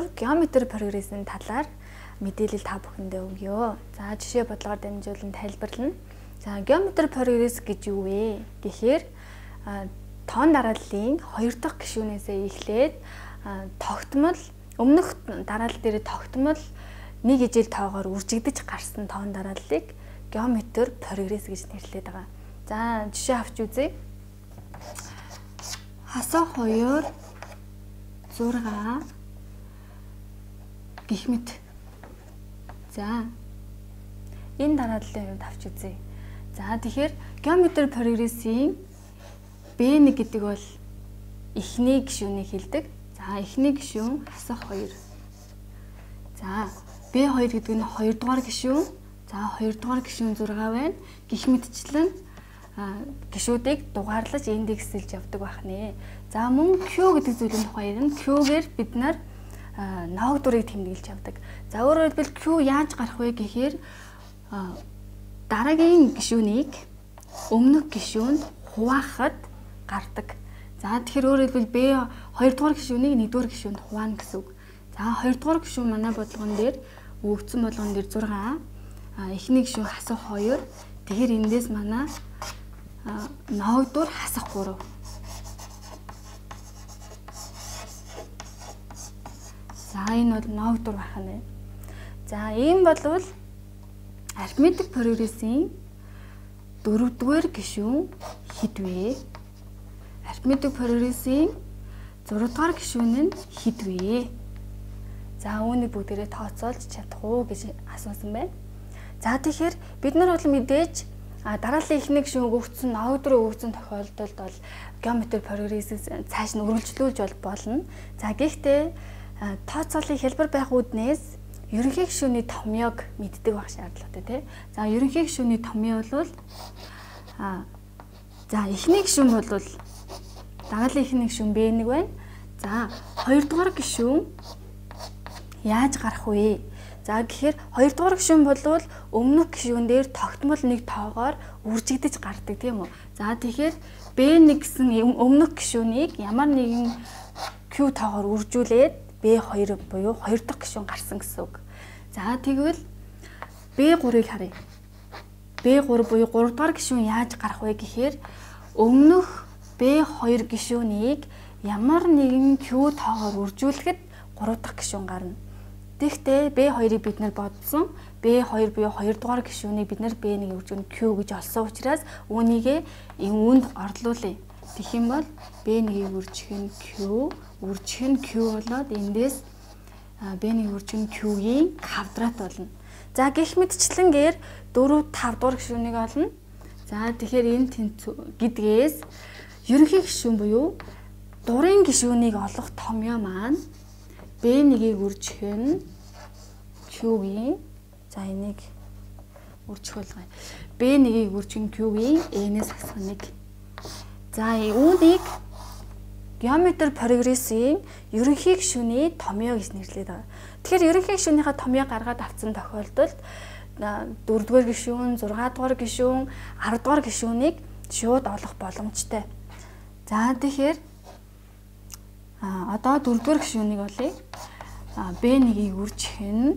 За өнөөдөр геометри прогрессийн талаар мэдээлэл та бүхэндээ өгье. За жишээ бодлогоор дамжуулан тайлбарлана. За геометри прогресс гэж юу вэ? гэхээр тоон дарааллын хоёр дахь гишүүнээсээ эхлээд тогтмол өмнөх дараалал дээр тогтмол нэг ижил тоогоор үржигдэж гарсан тоон дарааллыг геометри прогресс гэж нэрлэдэг байгаа. За жишээ авч үзье хасаа 2 6 гих мэт. За. Энэ дарааллын хувьд авч үзье. За тэгэхээр геометри прогрессийн B1 гэдэг бол эхний гишүүнийг хэлдэг. За эхний гишүүн хасах 2. За B2 гэдэг нь 2 дугаар гишүүн. За 2 дугаар гишүүн 6 байна. Гих мэтчлэн гişүүдийг дугаарлаж индексэлж явдаг байх нэ. За мөн Q гэдэг зүйлийн тухай ярина. Q-гээр бид нар ноог дурыг тэмдэглэж явдаг. За өөрөөр хэлбэл Q яаж гарах вэ гэхээр дараагийн гишүүнийг өмнөх гишүүнд хуваахад гардаг. За тэгэхээр өөрөөр хэлбэл B 2 дугаар гишүүнийг 1 дугаар гишүүнд хуваана гэсэн үг. За 2 дугаар гишүүн манай бодлогон дээр өгөгдсөн болгон дээр 6 эхний гишүүн хасах 2 тэгэхээр эндээс манай ноогдуур хасах 3. За энэ бол ноогдуур байх нь. За ийм болвол арифметик прогрессийн дөрөвдүгээр гишүүн хэд вэ? Арифметик прогрессийн 6 дугаар гишүүн нь хэд вэ? За үүнийг бүгдээрээ тооцоолж чадах уу гэж асуусан байна. За тэгэхээр бид нар бол мэдээж А дараалал ихнийг шиг өгөгдсөн ноогдроо өгөгдсөн тохиолдолд бол геометри прогрессыг цааш нь үргэлжлүүлж болно. За гэхдээ тооцоолын хэлбэр байх үүднээс ерөнхий гишүүний томьёог мэддэг байх шаардлагатай тий. За ерөнхий гишүүний томьёо бол а за эхний гишүүн бол дараалал эхний гишүүн B1 байна. За хоёрдугаар гишүүн яаж гарах вэ? За тэгэхээр хоёрдугаар гишүүн болвол өмнөх гишүүн дээр тогтмол нэг тоогоор үржигдэж гардаг тийм үү. За тэгэхээр B1 гэсэн өмнөх гишүүнийг ямар нэгэн Q тоогоор үржүүлээд B2 буюу хоёр дахь гишүүн гарсан гэсэн үг. За тэгвэл B3-ыг харъя. B3 буюу 3 дахь гишүүн яаж гарах вэ гэхээр өмнөх B2 гишүүнийг ямар нэгэн Q тоогоор үржүүлэхэд 3 дахь гишүүн гарна. Тэгэхдээ B2-ыг бид нар бодсон. B2 буюу 2 дугаар гишүүнийг бид нар B1-ийг үржигэн Q гэж олсон учраас үүнийгээ энэ үнд орлуулъя. Тэгэх юм бол B1-ийг үржих нь Q, үржих нь Q болоод эндээс B1-ийг үржих нь Q-ийн квадрат болно. За гих мэтчлэнгээр 4 5 дугаар гишүүнийг олно. За тэгэхээр энэ тэнцүү гэдгээс ерөнхий гишүүн буюу дурын гишүүнийг олох томьёо маань B1-ийг үржих нь Q-ийн за энийг үржих болгоё. B1-ийг үржих нь Q-ийн N-ээс асах нэг. За үүнийг геометри прогрессийн ерөнхий гишүүний томьёо гэж нэрлэдэг байгаа. Тэгэхээр ерөнхий гишүүнийхээ томьёо гаргаад авсан тохиолдолд 4-р гишүүн, 6-р гишүүн, 10-р гишүүнийг шууд олох боломжтой. За тэгэхээр А одоо дөрөвдүгээр гишүүнийг олъё. А B1-ийг үржих нь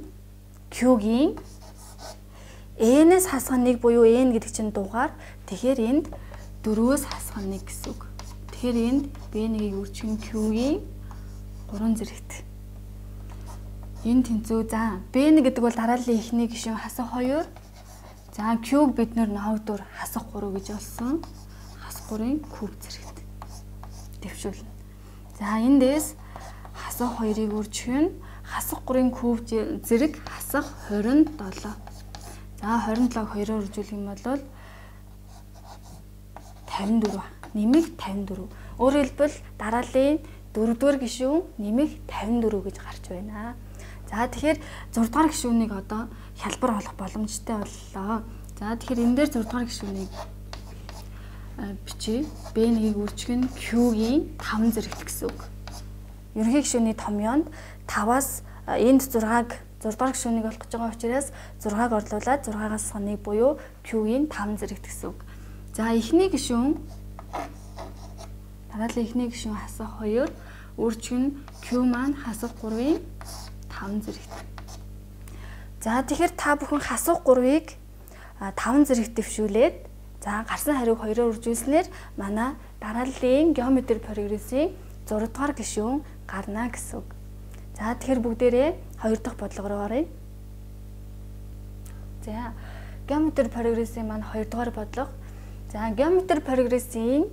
Q-гийн N-ээс хасах нэг буюу N гэдэг чинь дугаар. Тэгэхээр энд дөрвөөс хасах нэг гэсэн үг. Тэгэхээр энд B1-ийг үржих нь Q-гийн 3 зэрэгт. Энэ тэнцүү за B1 гэдэг бол дарааллын эхний гишүүн хасах 2. За Q-г бид нэр ноогдор хасах 3 гэж олсон. Хасах 3-ын куб зэрэгт. Дэвшүүлнэ. За эндээс хасах 2-ыг үржих нь хасах 3-ын куб зэрэг хасах 27. За 27-г 2-оор үржүүлэх юм бол 54 нэмэх 54. Өөрөөр хэлбэл дараалын 4-р гишүүн нэмэх 54 гэж гарч байна. За тэгэхээр 6-р гишүүнийг одоо хялбар олох боломжтой боллоо. За тэгэхээр энэ дээр 6-р гишүүнийг бичиж B1-ийг үржих нь Q-гийн 5 зэрэгт гэсэн үг. Ерөнхий гишүүний томьёонд 5-аас энд 6-г 6 дахь гишүүнийг олох гэж байгаа учраас 6-г орлуулад 6-аас хоног буюу Q-гийн 5 зэрэгт гэсэн үг. За эхний гишүүн дараалал эхний гишүүн хасах 2 Өөрчлөх нь Q маань хасах 3-ийн 5 зэрэгт. За тэгэхээр та бүхэн хасах 3-ыг 5 зэрэгт дэвшүүлээд за гарсан хариуг 2-оор үржүүлснээр манай дарааллын геометри прогрессийн 6 дугаар гишүүн гарна гэсэн үг. За тэгэхээр бүгдээрээ 2 дахь бодлого руу оръё. За геометри прогрессийн маань 2 дугаар бодлого. За геометри прогрессийн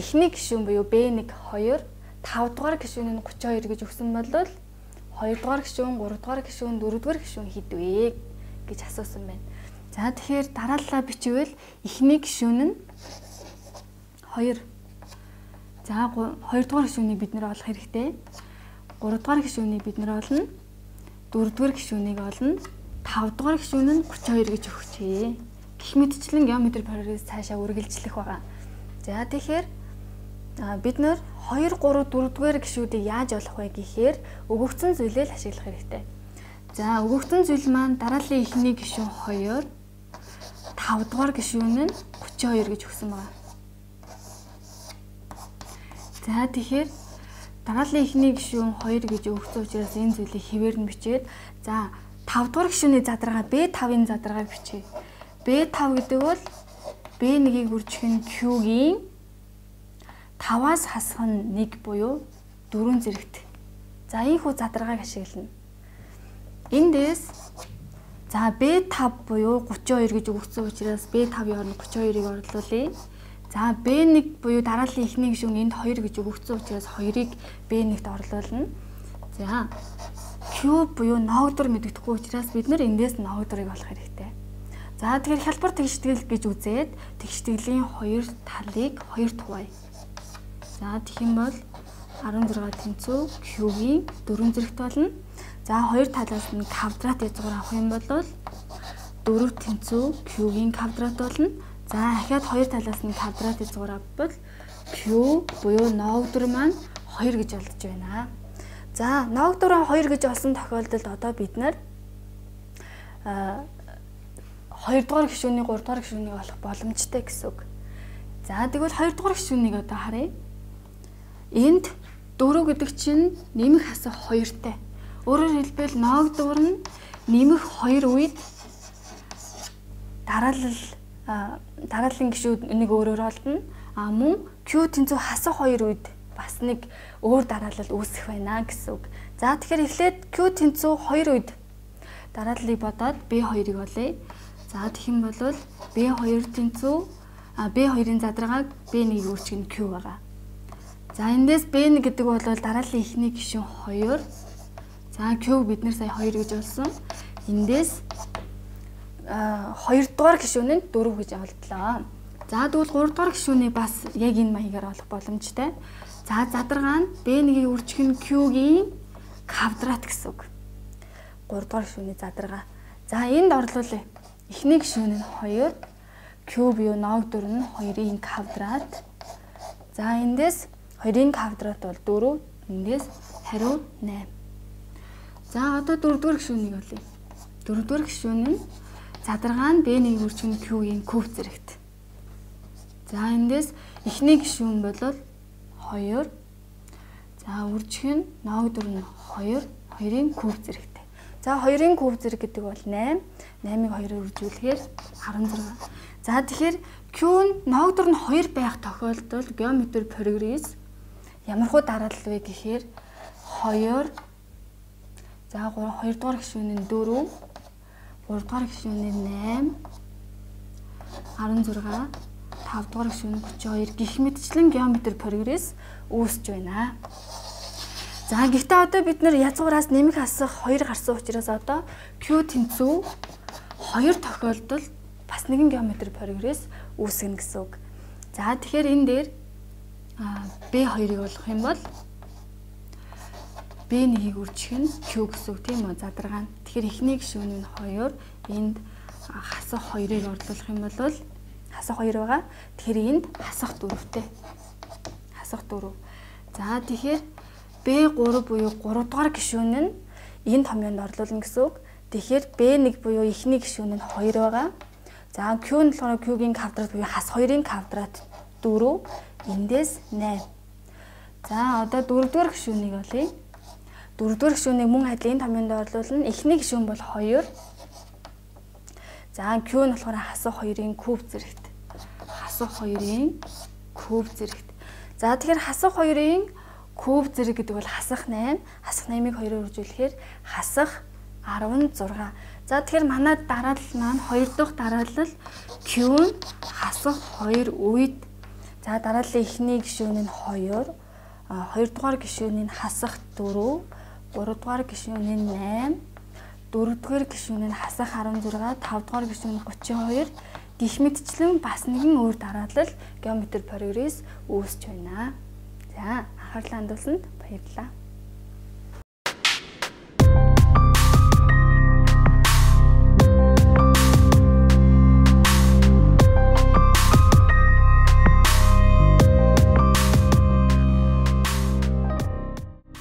эхний гишүүн буюу B1 2 5 дугаар гишүүн нь 32 гэж өгсөн бол 2 дугаар гишүүн 3 дугаар гишүүн 4 дугаар гишүүн хэд вэ гэж асуусан байна. За тэгэхээр дарааллаа бичвэл эхний гишүүн нь 2 За 2 дугаар гишүүнийг бид нэр олох хэрэгтэй. 3 дугаар гишүүнийг бид нэр олно. 4 дугаар гишүүнийг олно. 5 дугаар гишүүн нь 32 гэж өгчээ. Гэх мэтчлэн геометри прогресс цаашаа үргэлжлэх байгаа. За тэгэхээр бид нэр 2 3 4 дугаар гишүүдийг яаж олох вэ гэхээр өгөгдсөн зүйлээ л ашиглах хэрэгтэй. За өгөгдсөн зүйл маань дарааллын эхний гишүүн 2 5 дугаар гишүүн нь 32 гэж өгсөн байна. За тэгэхээр дарааллын эхний гишүүн 2 гэж өгсөн учраас энэ зүйлийг хэвээр нь бичээд за 5 дугаар гишүүний задаргаа B5-ын задаргааг бичье. B5 гэдэг бол B1-ийг үржих нь Q-гийн 5-аас хасах нь 1 буюу 4 зэрэгт. За ийхүү задаргааг ашиглана. Эндээс за B5 буюу 32 гэж өгсөн учраас B5-ийн оронд 32-ыг орлуулъя. За B1 буюу дарааллын эхний гишүүн энд 2 гэж өгөгдсөн учраас 2-ыг B1-т орлуулна. За Q буюу ноогдор мэддэхгүй учраас бид нэр эндээс ноогдорыг олох хэрэгтэй. За тэгэхээр хялбар тэгштгэл гэж үзээд тэгштгэлийн хоёр талыг хоёр туваая. За тэгэх юм бол 16 тэнцүү Q-ийн 4 зэрэгт болно. За хоёр талаас нь квадрат язгуур авах юм бол 4 тэнцүү Q-ийн квадрат болно. За ахаад хоёр талаас нь квадрат зугаар авбал Q буюу ноогдор маань 2 гэж олдож байна. За ноогдор 2 гэж олсон тохиолдолд одоо бид нар а 2 дугаар гишүүний 3 дугаар гишүүнийг олох боломжтой гэсэн үг. За тэгвэл 2 дугаар гишүүнийг одоо харъя. Энд 4 гэдэг чинь нэмэх хасах 2-тай. Өөрөөр хэлбэл ноогдор нь нэмэх 2 үед дараалал дарааллын гişүүд нэг өөрөөр олдно. А мөн Q тэнцүү хасах хоёр үед бас нэг өөр дараалал үүсэх байна гэсэн үг. За тэгэхээр эхлээд Q тэнцүү хоёр үед дарааллыг бодоод B2-ыг олъё. За тэгэх юм бол B2 тэнцүү а B2-ын задаргааг B1-ийг өөрчлөн Q байгаа. За эндээс B1 гэдэг бол дарааллын эхний гишүүн 2. За Q бид нэр сая 2 гэж олсон. Эндээс 2 дугаар гишүүн нь 4 гэж олдлоо. За тэгвэл 3 дугаар гишүүнийг бас яг энэ маягаар олох боломжтой. За задаргаа нь B1-ийг үржих нь Q-гийн квадрат гэсэн үг. 3 дугаар гишүүний задаргаа. За энд орлуулъя. Эхний гишүүн нь 2, Q буюу ноог 4 нь 2-ын квадрат. За эндээс 2-ын квадрат бол 4, эндээс хариу 8. За одоо 4 дугаар гишүүнийг. 4 дугаар гишүүн нь Задаргаа нь B1 үржин Q-ийн куб зэрэгт. За эндээс эхний гишүүн бол 2. За үржих нь ноог дүр нь 2, 2-ын куб зэрэгтэй. За 2-ын куб зэрэг гэдэг бол 8. 8-ыг 2-оор үржүүлэхээр 16. За тэгэхээр Q нь ноог дүр нь 2 байх тохиолдолд геометри прогресс ямар хуу дараалал вэ гэхээр 2 За 2 дугаар гишүүн нь 4 3 дугаар гишүүний 8 16 5 дугаар гишүүний 32 гих мэтчлэн геометр прогресс үүсэж байна. За гэхдээ одоо бид нэр язгуураас нэмэх асах 2 гарсан учраас одоо Q тэнцүү 2 тохиолдолд бас нэгэн геометр прогресс үүсгэнэ гэсэн үг. За тэгэхээр энэ дээр B2-ыг болгох юм бол B1-ийг үржих нь Q гэсэн үг тийм үү задаргаа нь. Тэгэхээр эхний гишүүн нь 2, энд хасах 2-ыг орлуулах юм бол хасах 2 байгаа. Тэгэхээр энд хасах 4-тэй. Хасах 4. За тэгэхээр B3 буюу 3 дугаар гишүүн нь энэ томьёонд орлуулна гэсэн үг. Тэгэхээр B1 буюу эхний гишүүн нь 2 байгаа. За Q нь болохоор Q-гийн квадрат буюу хас 2-ын квадрат 4, эндээс 8. За одоо дөрөвдүгээр гишүүнийг олъё. Дөрөвдүгээр гишүүнийг мөн адилын томьёонд орлуулна. Эхний гишүүн бол 2. За Q нь болохоор хасах 2-ын куб зэрэгт. Хасах 2-ын куб зэрэгт. За тэгэхээр хасах 2-ын куб зэрэг гэдэг бол хасах 8. Хасах 8-ыг 2-оор үржүүлэхээр хасах 16. За тэгэхээр манай дараалал маань 2 дахь дараалал Q нь хасах 2 үед за дарааллын эхний гишүүн нь 2, 2 дугаар гишүүн нь хасах 4, 3 дугаар гишүүн нь 8, 4 дугаар гишүүн нь хасах 16, 5 дугаар гишүүн нь 32 гих мэтчлэн бас нэгэн өөр дараалал геометр прогресс үүсэж байна. За анхаарлаа хандуулсанд баярлалаа.